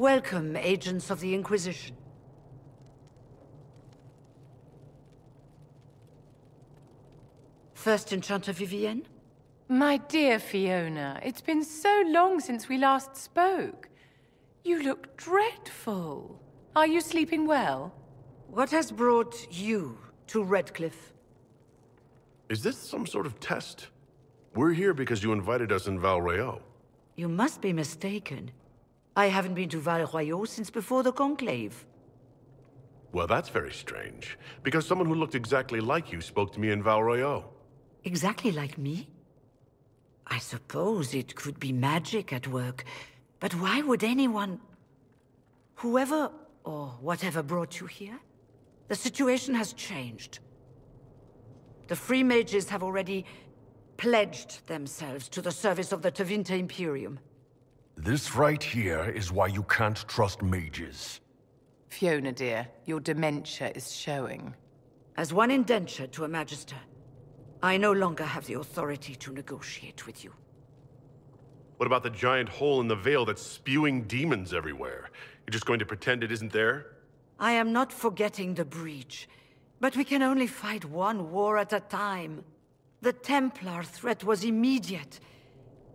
Welcome, agents of the Inquisition. First Enchanter Vivienne? My dear Fiona, it's been so long since we last spoke. You look dreadful. Are you sleeping well? What has brought you to Redcliffe? Is this some sort of test? We're here because you invited us in Val Royeaux. You must be mistaken. I haven't been to Val Royeaux since before the Conclave. Well, that's very strange, because someone who looked exactly like you spoke to me in Val Royeaux. Exactly like me? I suppose it could be magic at work, but why would anyone... Whoever or whatever brought you here? The situation has changed. The Free Mages have already pledged themselves to the service of the Tevinter Imperium. This right here is why you can't trust mages. Fiona, dear, your dementia is showing. As one indenture to a Magister, I no longer have the authority to negotiate with you. What about the giant hole in the veil that's spewing demons everywhere? You're just going to pretend it isn't there? I am not forgetting the breach, but we can only fight one war at a time. The Templar threat was immediate.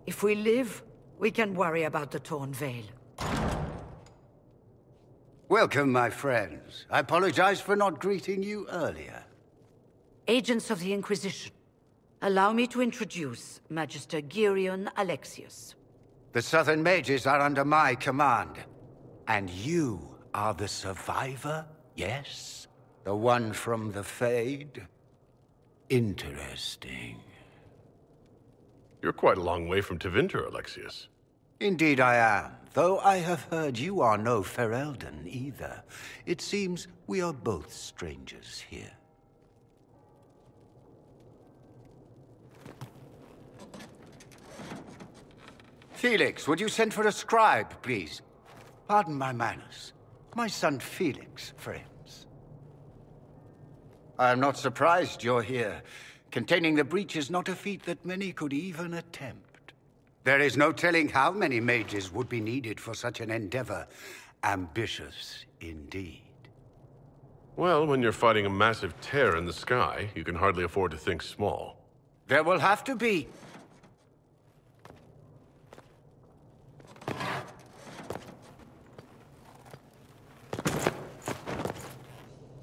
If we live, we can worry about the Torn Veil. Welcome, my friends. I apologize for not greeting you earlier. Agents of the Inquisition, allow me to introduce Magister Gereon Alexius. The Southern Mages are under my command. And you are the survivor, yes? The one from the Fade? Interesting. You're quite a long way from Tevinter, Alexius. Indeed I am, though I have heard you are no Ferelden either. It seems we are both strangers here. Felix, would you send for a scribe, please? Pardon my manners. My son Felix, friends. I am not surprised you're here. Containing the breach is not a feat that many could even attempt. There is no telling how many mages would be needed for such an endeavor. Ambitious, indeed. Well, when you're fighting a massive tear in the sky, you can hardly afford to think small. There will have to be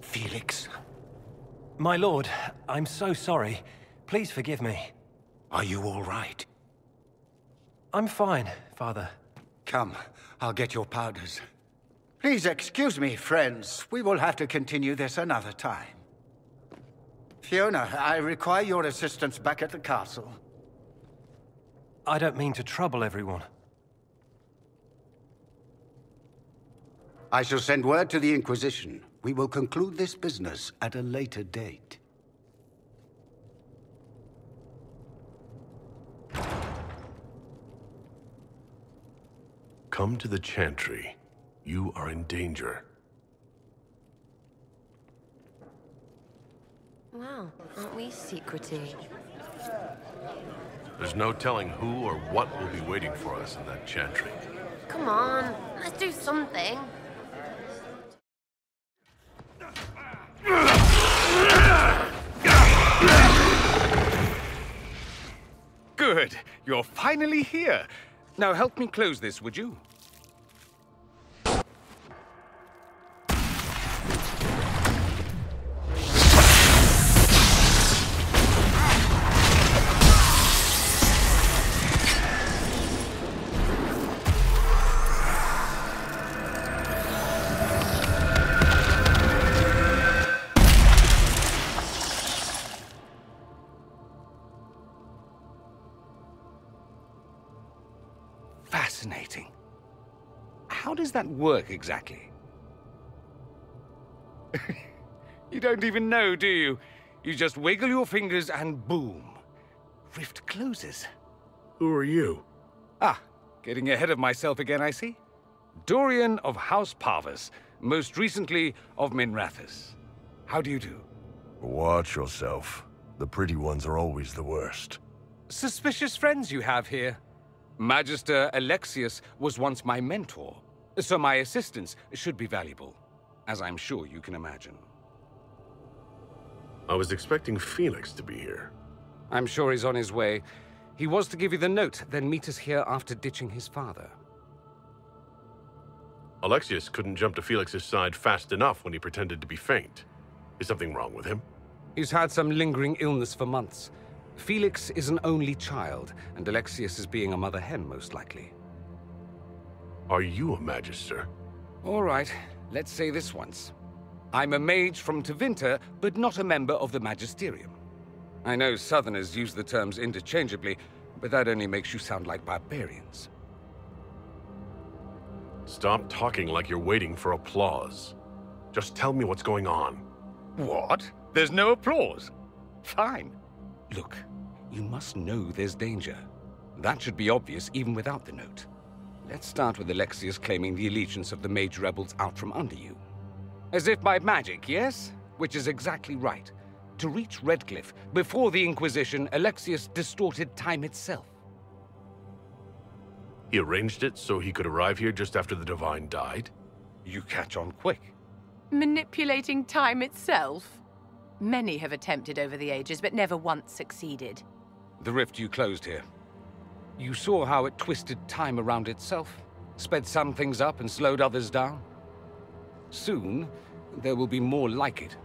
Felix. My lord, I'm so sorry. Please forgive me. Are you all right? I'm fine, father. Come, I'll get your powders. Please excuse me, friends. We will have to continue this another time. Fiona, I require your assistance back at the castle. I don't mean to trouble everyone. I shall send word to the Inquisition. We will conclude this business at a later date. Come to the Chantry. You are in danger. Wow, aren't we secretive? There's no telling who or what will be waiting for us in that Chantry. Come on, let's do something. Good. You're finally here. Now help me close this, would you? Fascinating. How does that work exactly? you don't even know, do you? You just wiggle your fingers and boom. Rift closes. Who are you? Ah, getting ahead of myself again, I see. Dorian of House Pavus, most recently of Minrathous. How do you do? Watch yourself. The pretty ones are always the worst. Suspicious friends you have here. Magister Alexius was once my mentor. So my assistance should be valuable, as I'm sure you can imagine. I was expecting Felix to be here. I'm sure he's on his way. He was to give you the note, then meet us here after ditching his father. Alexius couldn't jump to Felix's side fast enough when he pretended to be faint. Is something wrong with him? He's had some lingering illness for months. Felix is an only child, and Alexius is being a mother hen, most likely. Are you a Magister? All right, let's say this once. I'm a mage from Tevinter, but not a member of the Magisterium. I know Southerners use the terms interchangeably, but that only makes you sound like barbarians. Stop talking like you're waiting for applause. Just tell me what's going on. What? There's no applause? Fine. Look, you must know there's danger. That should be obvious even without the note. Let's start with Alexius claiming the allegiance of the mage rebels out from under you. As if by magic, yes? Which is exactly right. To reach Redcliffe, before the Inquisition, Alexius distorted time itself. He arranged it so he could arrive here just after the Divine died? You catch on quick. Manipulating time itself? Many have attempted over the ages, but never once succeeded. The rift you closed here. You saw how it twisted time around itself, sped some things up and slowed others down. Soon, there will be more like it,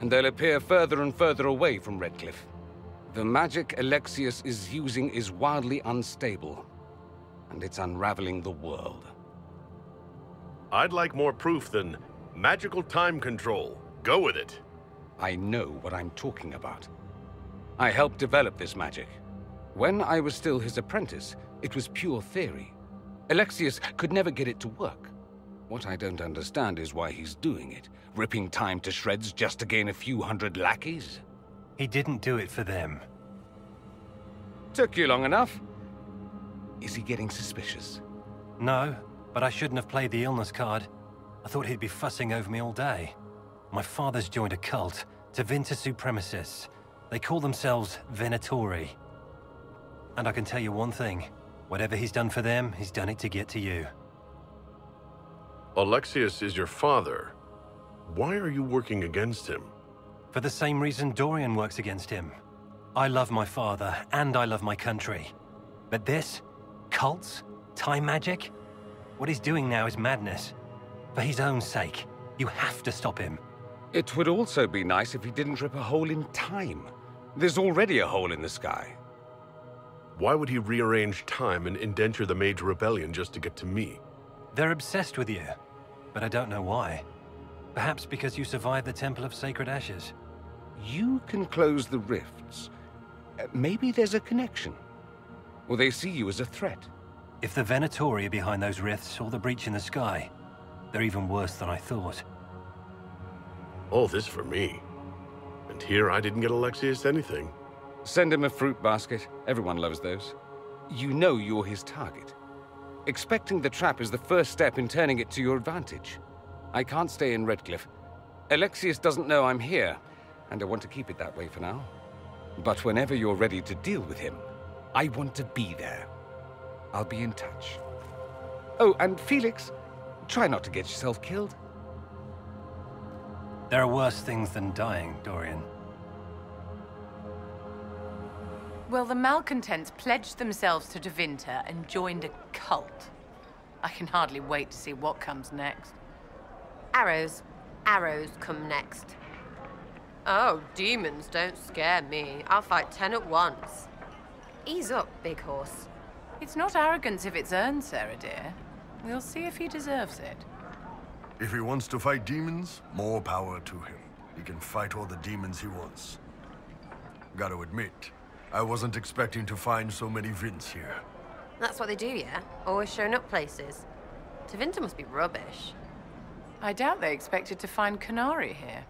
and they'll appear further and further away from Redcliffe. The magic Alexius is using is wildly unstable, and it's unraveling the world. I'd like more proof than magical time control. Go with it. I know what I'm talking about. I helped develop this magic. When I was still his apprentice, it was pure theory. Alexius could never get it to work. What I don't understand is why he's doing it, ripping time to shreds just to gain a few hundred lackeys. He didn't do it for them. Took you long enough. Is he getting suspicious? No, but I shouldn't have played the illness card. I thought he'd be fussing over me all day. My father's joined a cult, Tevinter Supremacists. They call themselves Venatori. And I can tell you one thing. Whatever he's done for them, he's done it to get to you. Alexius is your father. Why are you working against him? For the same reason Dorian works against him. I love my father, and I love my country. But this? Cults? Time magic? What he's doing now is madness. For his own sake, you have to stop him. It would also be nice if he didn't rip a hole in time. There's already a hole in the sky. Why would he rearrange time and indenture the Mage Rebellion just to get to me? They're obsessed with you, but I don't know why. Perhaps because you survived the Temple of Sacred Ashes. You can close the rifts. Uh, maybe there's a connection. Or they see you as a threat. If the Venatori are behind those rifts or the breach in the sky, they're even worse than I thought. All this for me. And here I didn't get Alexius anything. Send him a fruit basket. Everyone loves those. You know you're his target. Expecting the trap is the first step in turning it to your advantage. I can't stay in Redcliffe. Alexius doesn't know I'm here, and I want to keep it that way for now. But whenever you're ready to deal with him, I want to be there. I'll be in touch. Oh, and Felix, try not to get yourself killed. There are worse things than dying, Dorian. Well, the malcontents pledged themselves to Tevinter and joined a cult. I can hardly wait to see what comes next. Arrows. Arrows come next. Oh, demons don't scare me. I'll fight ten at once. Ease up, big horse. It's not arrogance if it's earned, Sera dear. We'll see if he deserves it. If he wants to fight demons, more power to him. He can fight all the demons he wants. Gotta admit, I wasn't expecting to find so many Vints here. That's what they do, yeah? Always showing up places. Tevinter must be rubbish. I doubt they expected to find Canary here.